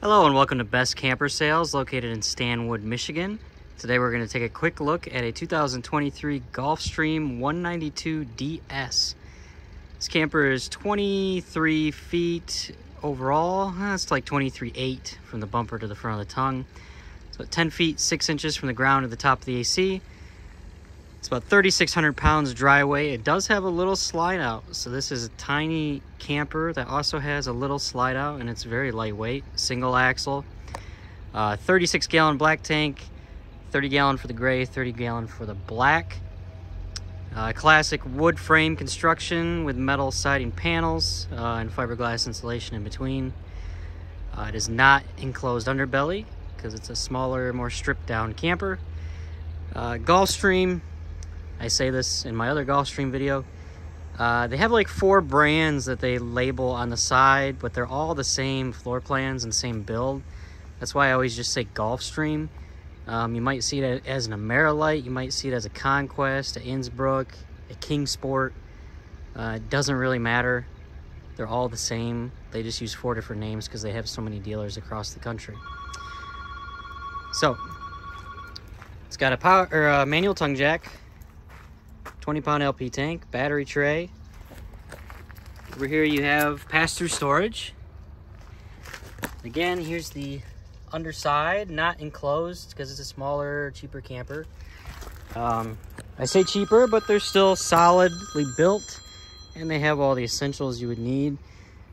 Hello and welcome to Best Camper Sales located in Stanwood, Michigan. Today we're going to take a quick look at a 2023 Gulfstream 192 DS. This camper is 23 feet overall. Eh, it's like 23.8 from the bumper to the front of the tongue. So 10 feet 6 inches from the ground to the top of the AC. It's about 3,600 pounds dry weight. It does have a little slide out. So this is a tiny camper that also has a little slide out and it's very lightweight. Single axle. Uh, 36 gallon black tank. 30 gallon for the gray, 30 gallon for the black. Uh, classic wood frame construction with metal siding panels uh, and fiberglass insulation in between. Uh, it is not enclosed underbelly because it's a smaller, more stripped down camper. Uh, Gulfstream I say this in my other Gulfstream video. Uh, they have like four brands that they label on the side, but they're all the same floor plans and same build. That's why I always just say Gulfstream. Um, you might see it as an Amerilite, you might see it as a Conquest, a Innsbruck, a Kingsport. Uh, it doesn't really matter. They're all the same. They just use four different names because they have so many dealers across the country. So, it's got a power or a manual tongue jack, 20 pound LP tank, battery tray. Over here you have pass-through storage. Again, here's the underside, not enclosed because it's a smaller, cheaper camper. Um, I say cheaper, but they're still solidly built and they have all the essentials you would need.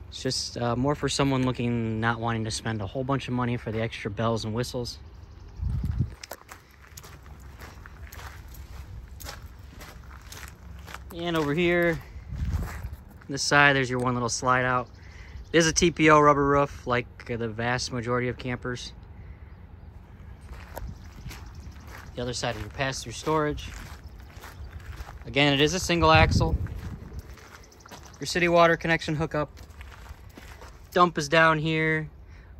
It's just uh, more for someone looking, not wanting to spend a whole bunch of money for the extra bells and whistles. And over here, this side, there's your one little slide out. It is a TPO rubber roof, like uh, the vast majority of campers. The other side of your pass-through storage. Again, it is a single axle. Your city water connection hookup. Dump is down here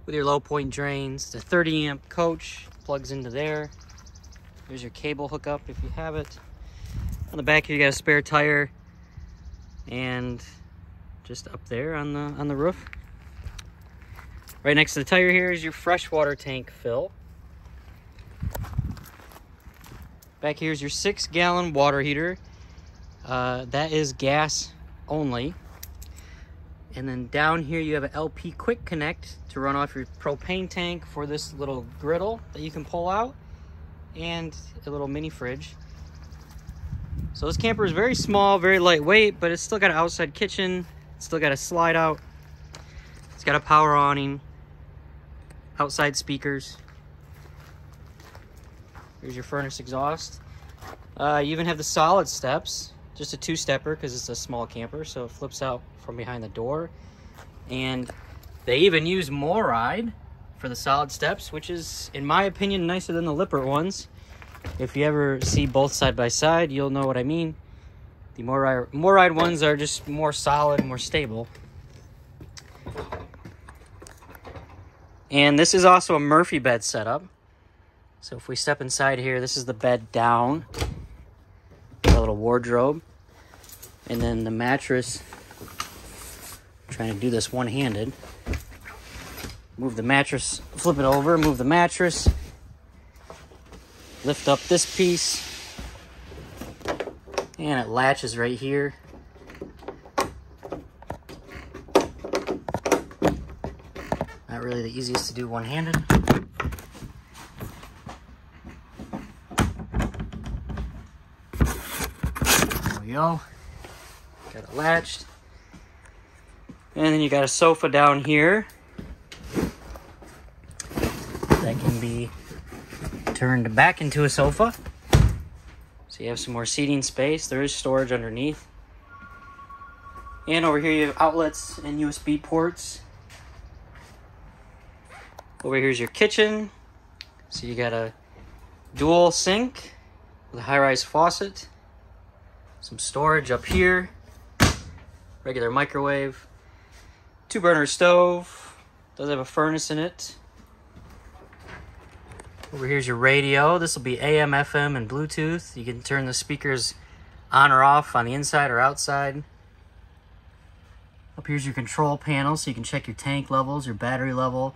with your low point drains. A 30 amp coach, plugs into there. There's your cable hookup if you have it. On the back here, you got a spare tire and just up there on the on the roof. Right next to the tire here is your freshwater tank fill. Back here is your six gallon water heater. Uh, that is gas only. And then down here you have an LP quick connect to run off your propane tank for this little griddle that you can pull out and a little mini fridge. So this camper is very small, very lightweight, but it's still got an outside kitchen. It's still got a slide out. It's got a power awning, outside speakers. Here's your furnace exhaust. Uh, you even have the solid steps, just a two-stepper because it's a small camper, so it flips out from behind the door. And they even use MORryde for the solid steps, which is, in my opinion, nicer than the Lippert ones. If you ever see both side by side, you'll know what I mean. The MORryde, MORryde ones are just more solid, more stable. And this is also a Murphy bed setup. So if we step inside here, this is the bed down. A little wardrobe. And then the mattress. I'm trying to do this one-handed. Move the mattress, flip it over, move the mattress lift up this piece. And it latches right here. Not really the easiest to do one-handed. There we go. Got it latched. And then you got a sofa down here that can be turned back into a sofa. So you have some more seating space. There is storage underneath. And over here you have outlets and USB ports. Over here's your kitchen. So you got a dual sink with a high-rise faucet. Some storage up here. Regular microwave. Two burner stove. Does have a furnace in it. Over here's your radio. This will be AM, FM, and Bluetooth. You can turn the speakers on or off on the inside or outside. Up here's your control panel so you can check your tank levels, your battery level,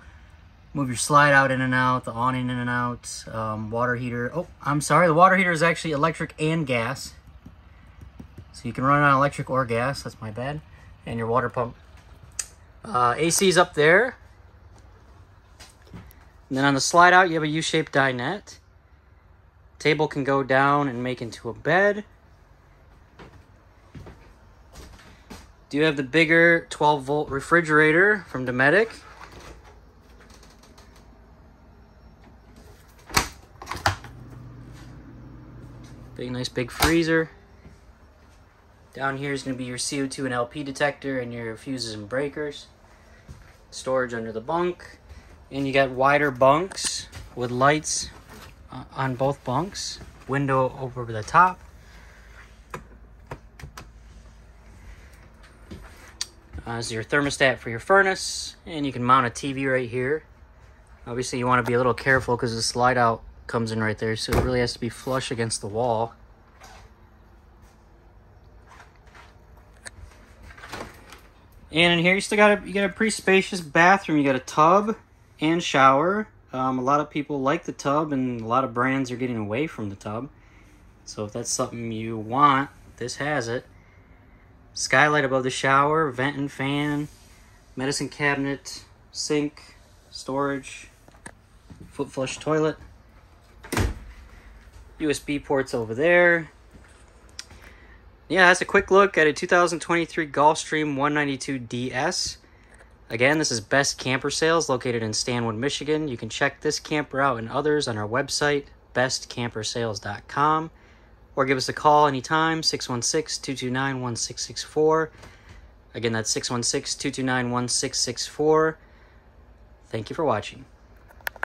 Move your slide out in and out, the awning in and out, um, water heater. Oh, I'm sorry, the water heater is actually electric and gas. So you can run on electric or gas, that's my bad. And your water pump. Uh, is up there. And then on the slide out, you have a U-shaped dinette. Table can go down and make into a bed. Do you have the bigger 12 volt refrigerator from Dometic? Big, nice big freezer. Down here is going to be your CO2 and LP detector and your fuses and breakers. Storage under the bunk. And you got wider bunks with lights uh, on both bunks. Window over the top. Uh, this is your thermostat for your furnace. And you can mount a TV right here. Obviously you want to be a little careful because the slide out comes in right there. So it really has to be flush against the wall. And in here you still got a you got a pretty spacious bathroom. You got a tub and shower. Um, a lot of people like the tub, and a lot of brands are getting away from the tub. So if that's something you want, this has it. Skylight above the shower, vent and fan, medicine cabinet, sink, storage, foot flush toilet. USB ports over there yeah, that's a quick look at a 2023 Gulfstream 192DS. Again, this is Best Camper Sales located in Stanwood, Michigan. You can check this camper out and others on our website, bestcampersales.com, or give us a call anytime, 616 229 1664. Again, that's 616 229 1664. Thank you for watching.